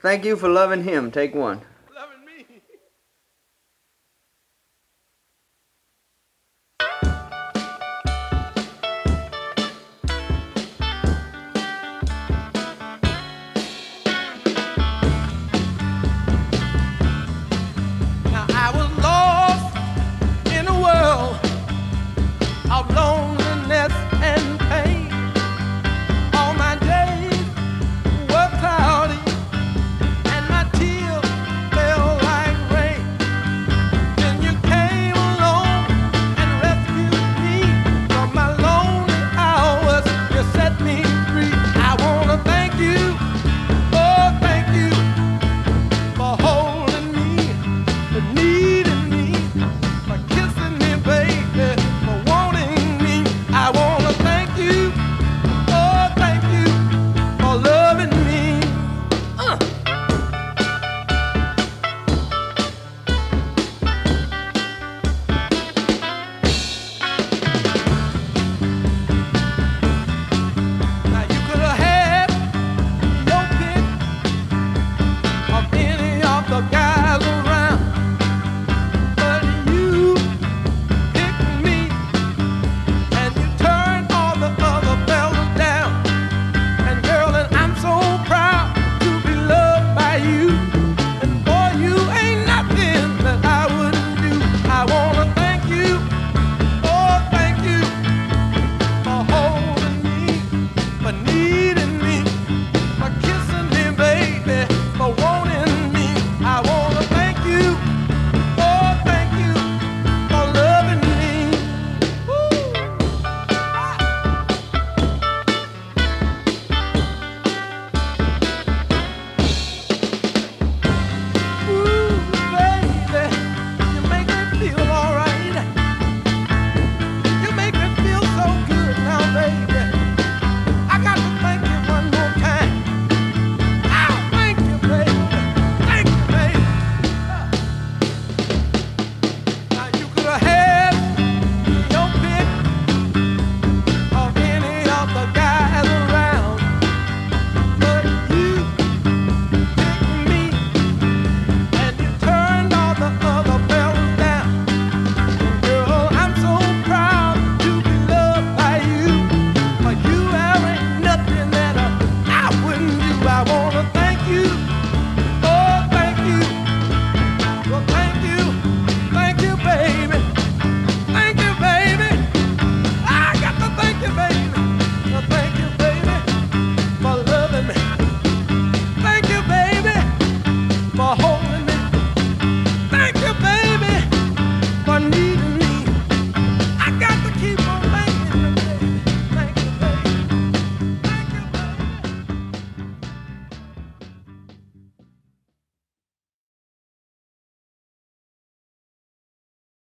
Thank you for loving him. Take one. I wanna thank